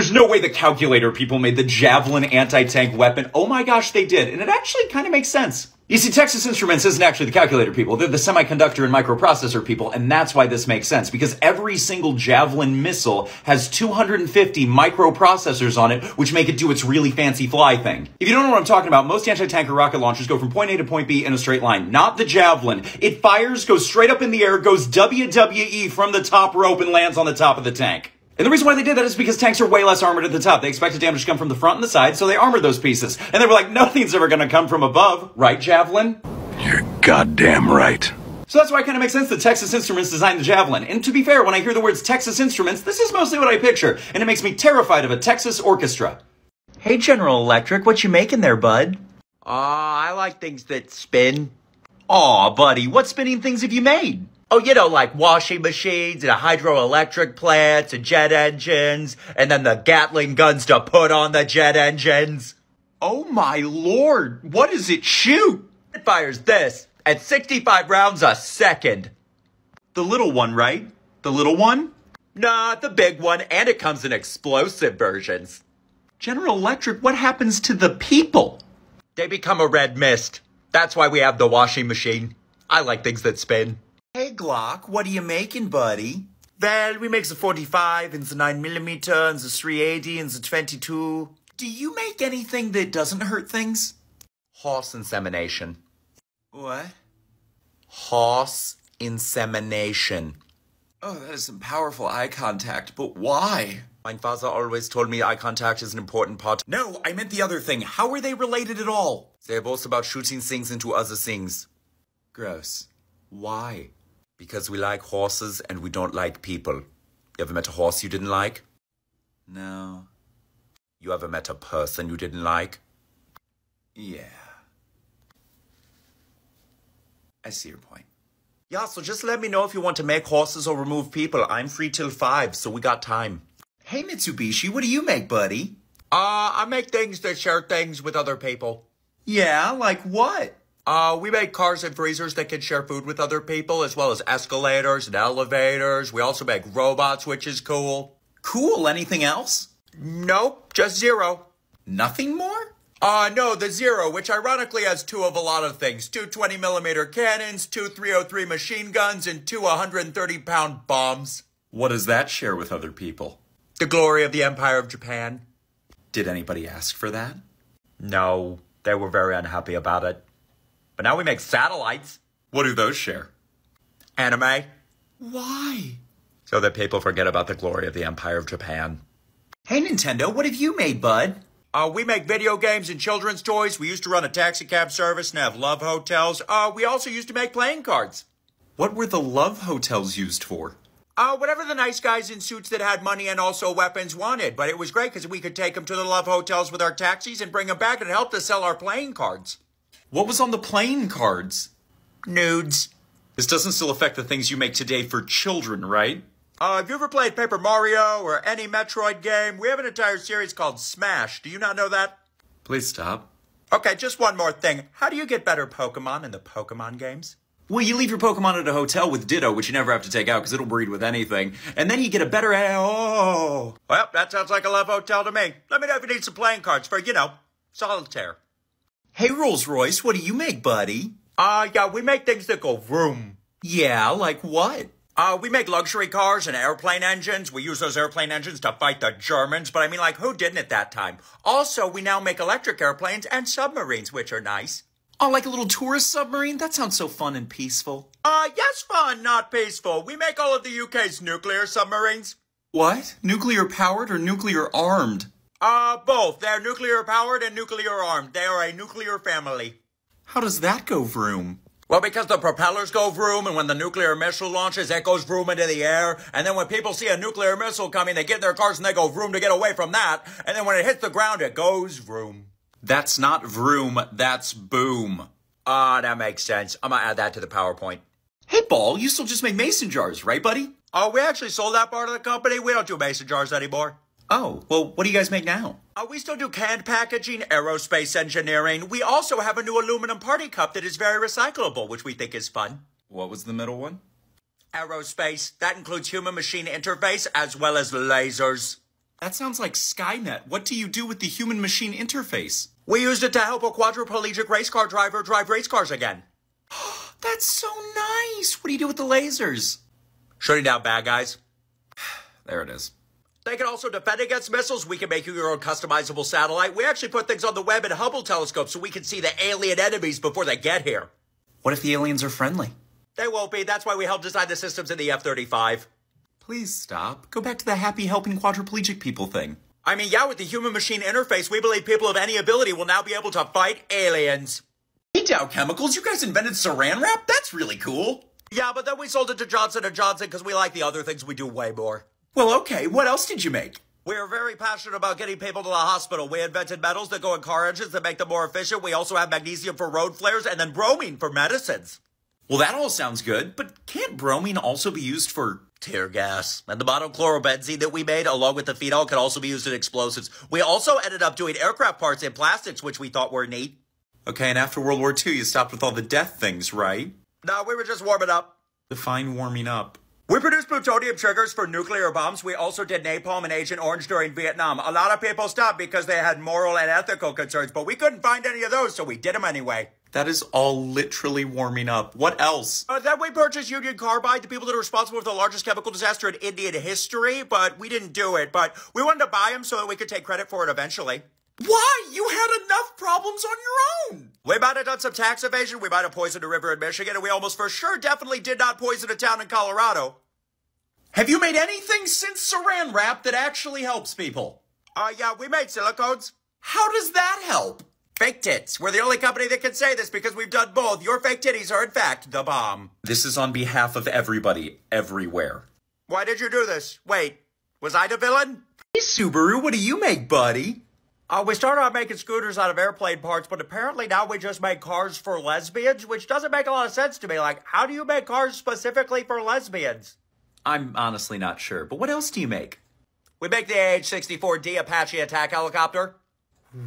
There's no way the calculator people made the Javelin anti-tank weapon. Oh my gosh, they did. And it actually kind of makes sense. You see, Texas Instruments isn't actually the calculator people. They're the semiconductor and microprocessor people, and that's why this makes sense, because every single Javelin missile has 250 microprocessors on it, which make it do its really fancy fly thing. If you don't know what I'm talking about, most anti-tanker rocket launchers go from point A to point B in a straight line. Not the Javelin. It fires, goes straight up in the air, goes WWE from the top rope, and lands on the top of the tank. And the reason why they did that is because tanks are way less armored at the top. They expected damage to come from the front and the side, so they armored those pieces. And they were like, nothing's ever gonna come from above, right, Javelin? You're goddamn right. So that's why it kind of makes sense that Texas Instruments designed the Javelin. And to be fair, when I hear the words Texas Instruments, this is mostly what I picture, and it makes me terrified of a Texas orchestra. Hey, General Electric, what you making there, bud? Aw, I like things that spin. Aw, buddy, what spinning things have you made? Oh, you know, like washing machines and hydroelectric plants and jet engines, and then the Gatling guns to put on the jet engines. Oh my lord, what does it shoot? It fires this at 65 rounds a second. The little one, right? The little one? Nah, the big one, and it comes in explosive versions. General Electric, what happens to the people? They become a red mist. That's why we have the washing machine. I like things that spin. Hey Glock, what are you making, buddy? Well, we make the 45 and the 9mm and the 380 and the 22. Do you make anything that doesn't hurt things? Horse insemination. What? Horse insemination. Oh, that is some powerful eye contact, but why? My father always told me eye contact is an important part. No, I meant the other thing. How are they related at all? They're both about shooting things into other things. Gross. Why? Because we like horses and we don't like people. You ever met a horse you didn't like? No. You ever met a person you didn't like? Yeah. I see your point. Yeah, so just let me know if you want to make horses or remove people. I'm free till 5, so we got time. Hey, Mitsubishi, what do you make, buddy? Uh, I make things that share things with other people. Yeah, like what? Uh, we make cars and freezers that can share food with other people, as well as escalators and elevators. We also make robots, which is cool. Cool. Anything else? Nope, just zero. Nothing more? Uh, no, the Zero, which ironically has two of a lot of things. Two 20 millimeter cannons, two 303 machine guns, and two 130 pound bombs. What does that share with other people? The glory of the Empire of Japan. Did anybody ask for that? No, they were very unhappy about it. But now we make satellites. What do those share? Anime. Why? So that people forget about the glory of the Empire of Japan. Hey, Nintendo, what have you made, bud? Uh, we make video games and children's toys. We used to run a taxi cab service and have love hotels. Uh, we also used to make playing cards. What were the love hotels used for? Uh, whatever the nice guys in suits that had money and also weapons wanted. But it was great because we could take them to the love hotels with our taxis and bring them back and help us sell our playing cards. What was on the playing cards? Nudes. This doesn't still affect the things you make today for children, right? Uh, have you ever played Paper Mario or any Metroid game? We have an entire series called Smash. Do you not know that? Please stop. Okay, just one more thing. How do you get better Pokemon in the Pokemon games? Well, you leave your Pokemon at a hotel with Ditto, which you never have to take out because it'll breed with anything. And then you get a better. Oh. Well, that sounds like a love hotel to me. Let me know if you need some playing cards for, you know, solitaire. Hey, Rolls Royce, what do you make, buddy? Uh, yeah, we make things that go vroom. Yeah, like what? Uh, we make luxury cars and airplane engines. We use those airplane engines to fight the Germans, but I mean, like, who didn't at that time? Also, we now make electric airplanes and submarines, which are nice. Oh, like a little tourist submarine? That sounds so fun and peaceful. Uh, yes, fun, not peaceful. We make all of the UK's nuclear submarines. What? Nuclear powered or nuclear armed? Uh, both. They're nuclear powered and nuclear armed. They are a nuclear family. How does that go vroom? Well, because the propellers go vroom, and when the nuclear missile launches, it goes vroom into the air. And then when people see a nuclear missile coming, they get in their cars and they go vroom to get away from that. And then when it hits the ground, it goes vroom. That's not vroom, that's boom. Ah, uh, that makes sense. I'm gonna add that to the PowerPoint. Hey, Ball, you still just make mason jars, right, buddy? Oh, we actually sold that part of the company. We don't do mason jars anymore. Oh, well, what do you guys make now? Uh, we still do canned packaging, aerospace engineering. We also have a new aluminum party cup that is very recyclable, which we think is fun. What was the middle one? Aerospace. That includes human machine interface as well as lasers. That sounds like Skynet. What do you do with the human machine interface? We used it to help a quadriplegic race car driver drive race cars again. That's so nice. What do you do with the lasers? Shooting down bad guys. There it is. They can also defend against missiles. We can make you your own customizable satellite. We actually put things on the Webb and Hubble telescope so we can see the alien enemies before they get here. What if the aliens are friendly? They won't be. That's why we helped design the systems in the F-35. Please stop. Go back to the happy helping quadriplegic people thing. I mean, yeah, with the human-machine interface, we believe people of any ability will now be able to fight aliens. Hey, Dow Chemicals, you guys invented saran wrap? That's really cool. Yeah, but then we sold it to Johnson & Johnson because we like the other things we do way more. Well, okay, what else did you make? We are very passionate about getting people to the hospital. We invented metals that go in car engines that make them more efficient. We also have magnesium for road flares and then bromine for medicines. Well, that all sounds good, but can't bromine also be used for tear gas? And the monochlorobenzene that we made, along with the phenol, could also be used in explosives. We also ended up doing aircraft parts in plastics, which we thought were neat. Okay, and after World War II, you stopped with all the death things, right? No, we were just warming up. Define warming up. We produced plutonium triggers for nuclear bombs. We also did napalm and Agent Orange during Vietnam. A lot of people stopped because they had moral and ethical concerns, but we couldn't find any of those, so we did them anyway. That is all literally warming up. What else? Uh, then we purchased Union Carbide, the people that are responsible for the largest chemical disaster in Indian history, but we didn't do it. But we wanted to buy them so that we could take credit for it eventually. Why? You had enough problems on your own. We might have done some tax evasion. We might have poisoned a river in Michigan, and we almost for sure definitely did not poison a town in Colorado. Have you made anything since saran wrap that actually helps people? Uh, yeah, we made silicones. How does that help? Fake tits. We're the only company that can say this because we've done both. Your fake titties are, in fact, the bomb. This is on behalf of everybody, everywhere. Why did you do this? Wait, was I the villain? Hey, Subaru, what do you make, buddy? Uh, we started out making scooters out of airplane parts, but apparently now we just make cars for lesbians, which doesn't make a lot of sense to me. Like, how do you make cars specifically for lesbians? I'm honestly not sure, but what else do you make? We make the AH-64D Apache attack helicopter.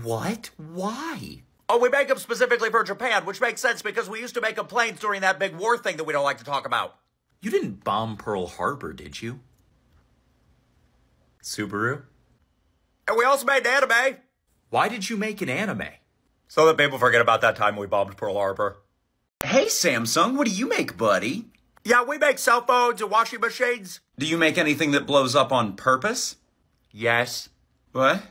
What? Why? Oh, we make them specifically for Japan, which makes sense because we used to make them planes during that big war thing that we don't like to talk about. You didn't bomb Pearl Harbor, did you? Subaru? And we also made anime. Why did you make an anime? So that people forget about that time we bombed Pearl Harbor. Hey, Samsung, what do you make, buddy? Yeah, we make cell phones and washing machines. Do you make anything that blows up on purpose? Yes. What?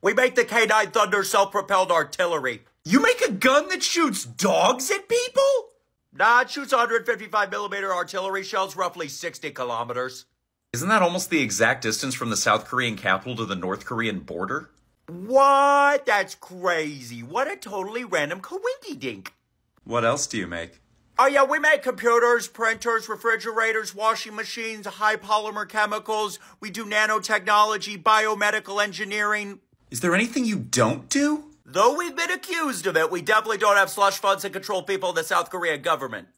We make the K9 Thunder self-propelled artillery. You make a gun that shoots dogs at people? Nah, it shoots 155 millimeter artillery shells, roughly 60 kilometers. Isn't that almost the exact distance from the South Korean capital to the North Korean border? What? That's crazy. What a totally random coinky dink. What else do you make? Oh yeah, we make computers, printers, refrigerators, washing machines, high polymer chemicals. We do nanotechnology, biomedical engineering. Is there anything you don't do? Though we've been accused of it, we definitely don't have slush funds and control people in the South Korean government.